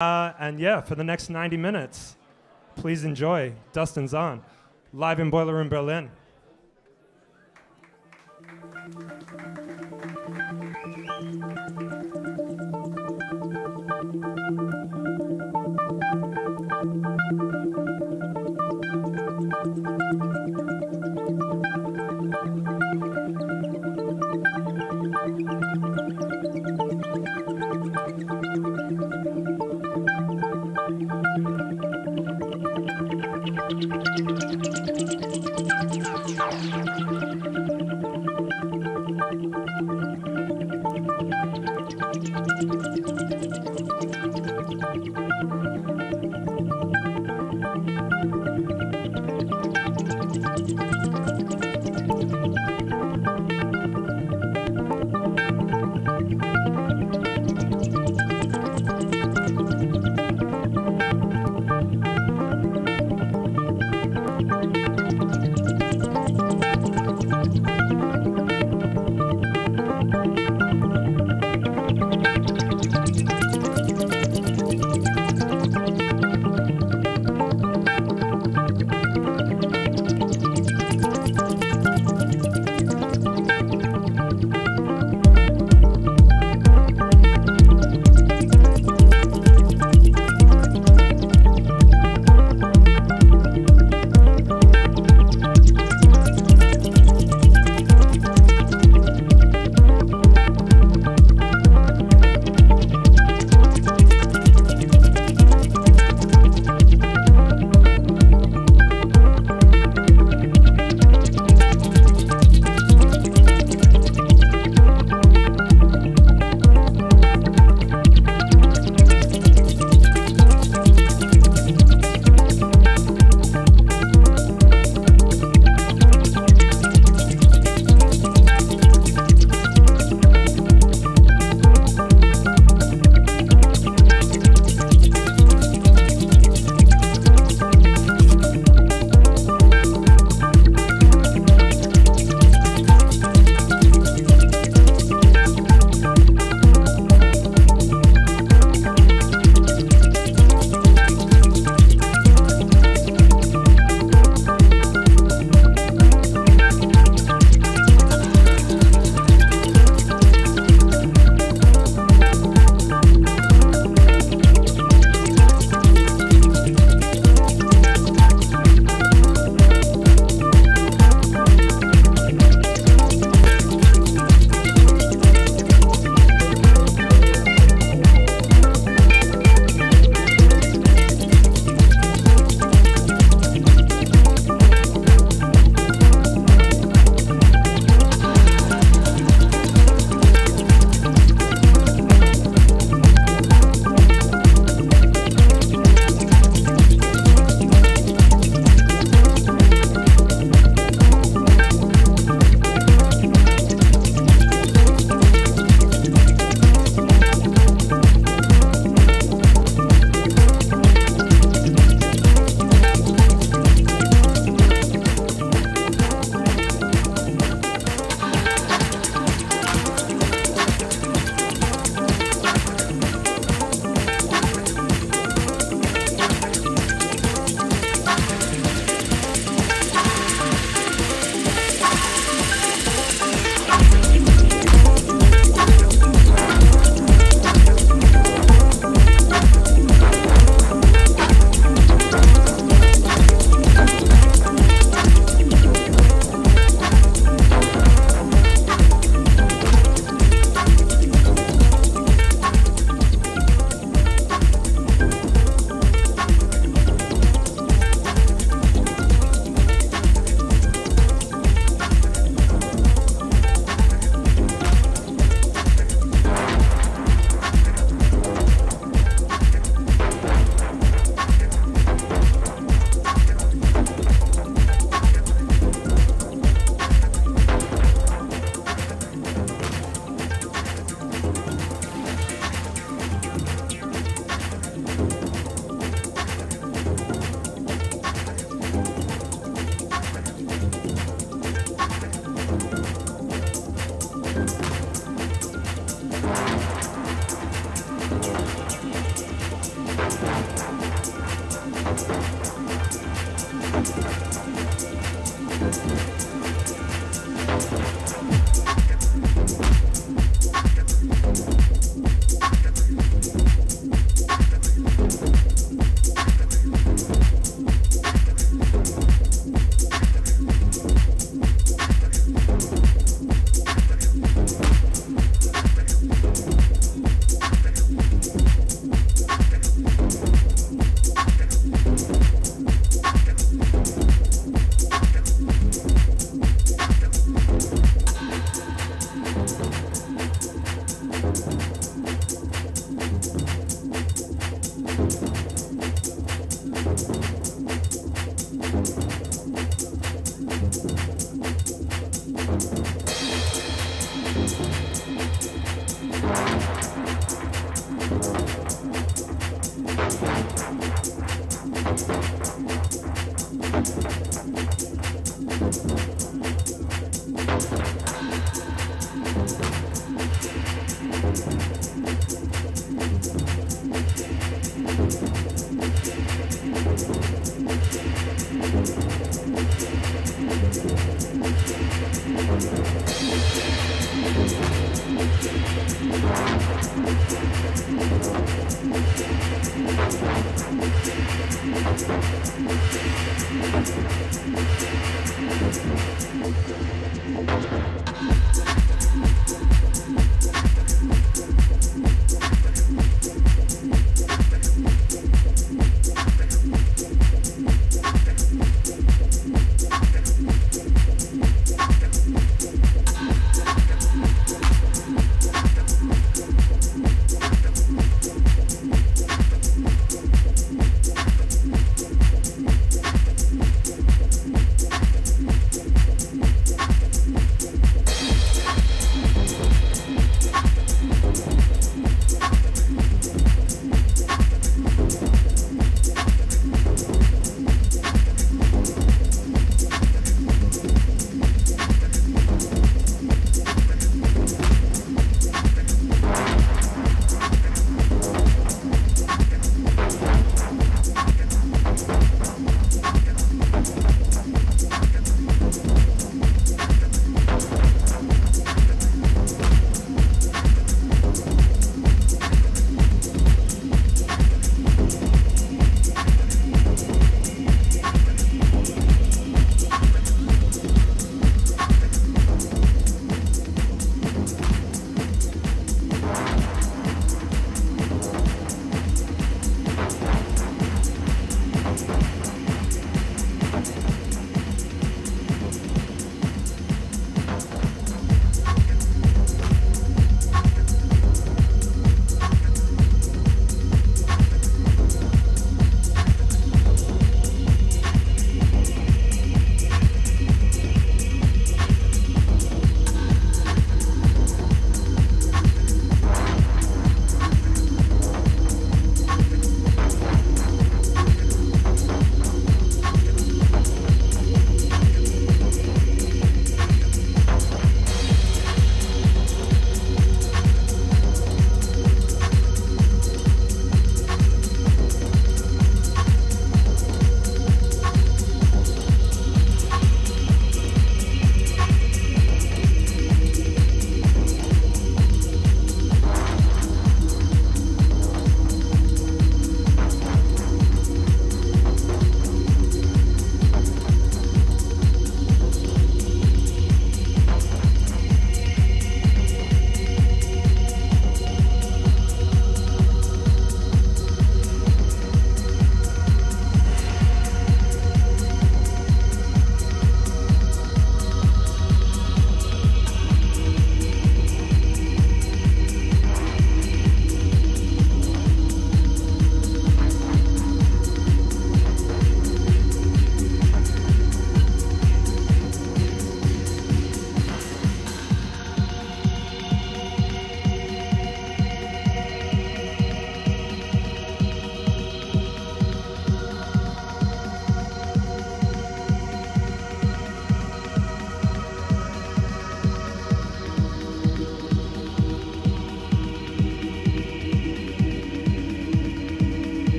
Uh, and yeah, for the next 90 minutes, please enjoy Dustin Zahn, live in Boiler Room Berlin.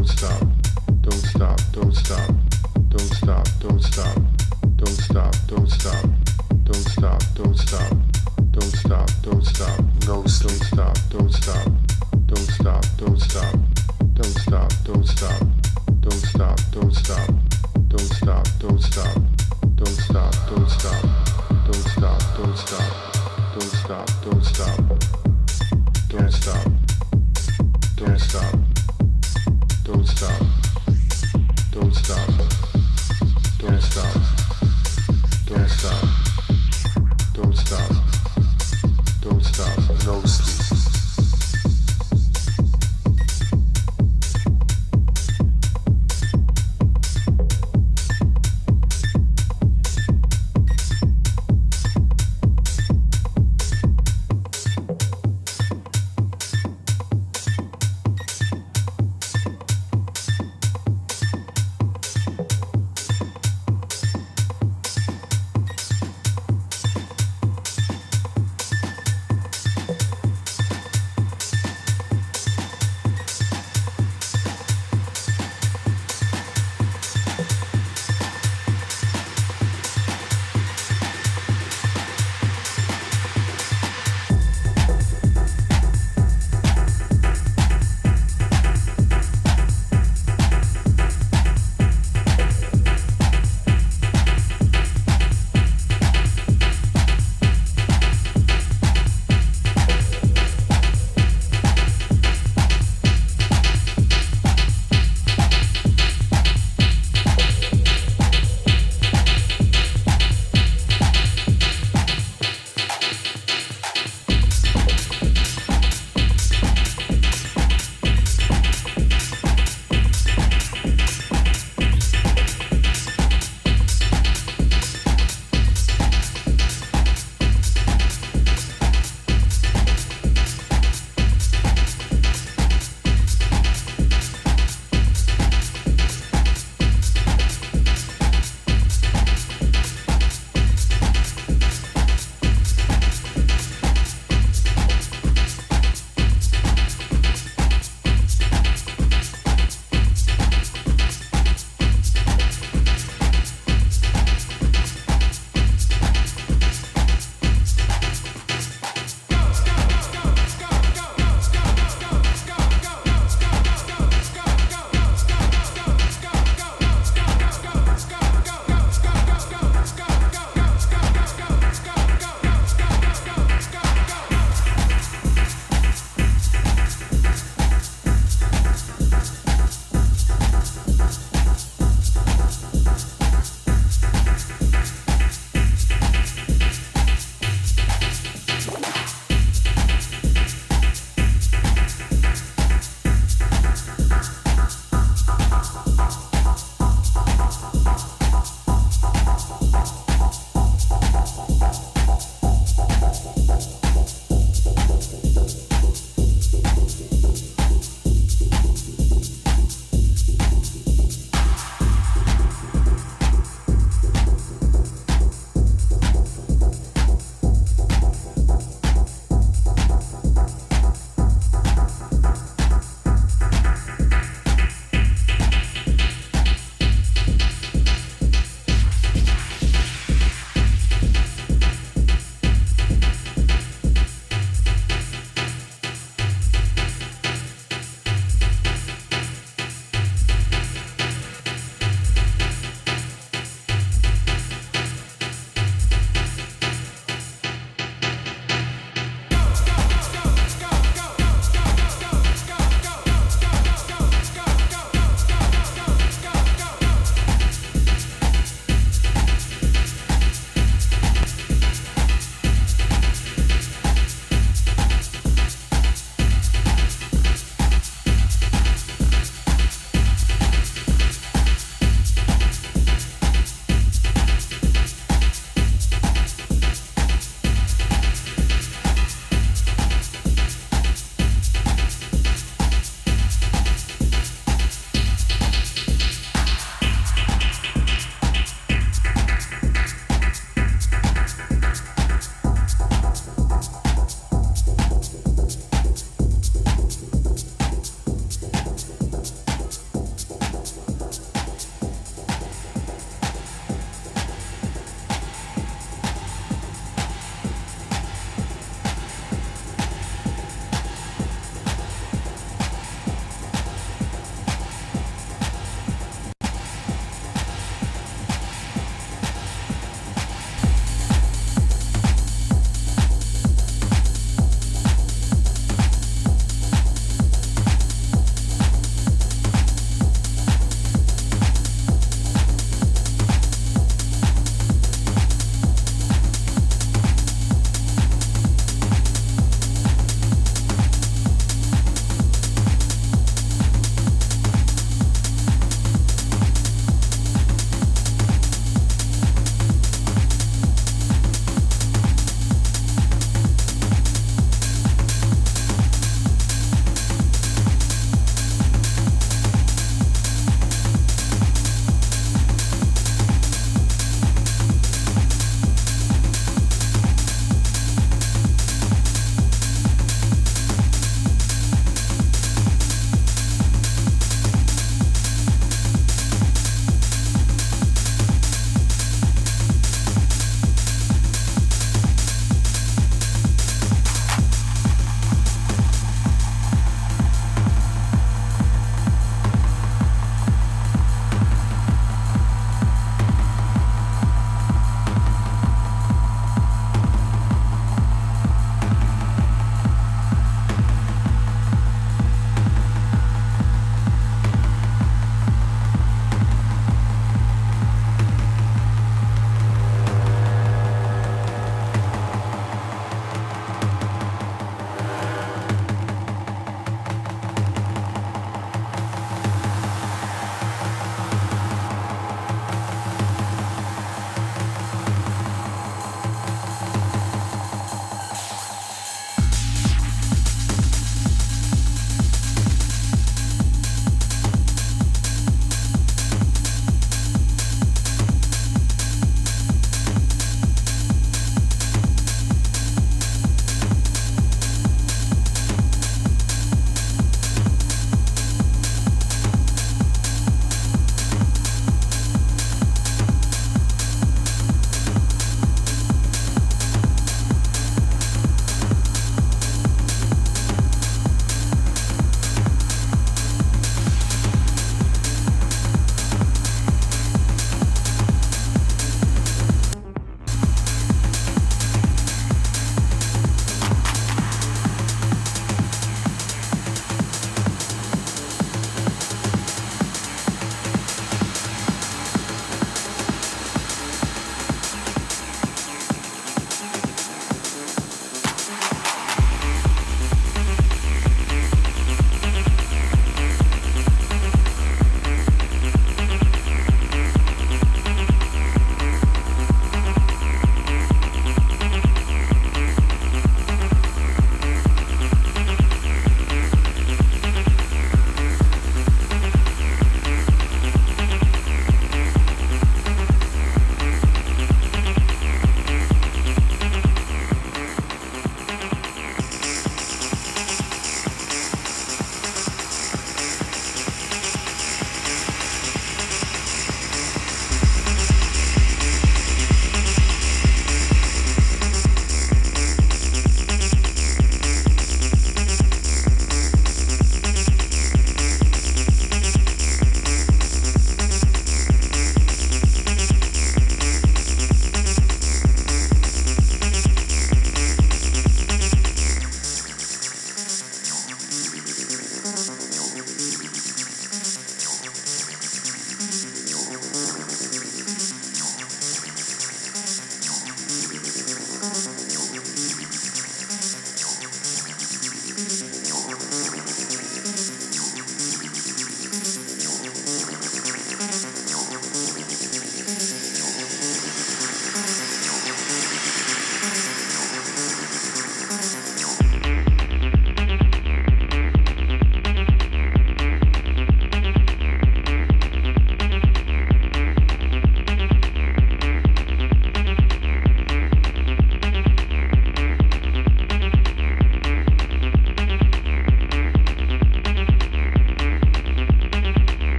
won't stop.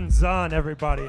Dustin Zahn, everybody.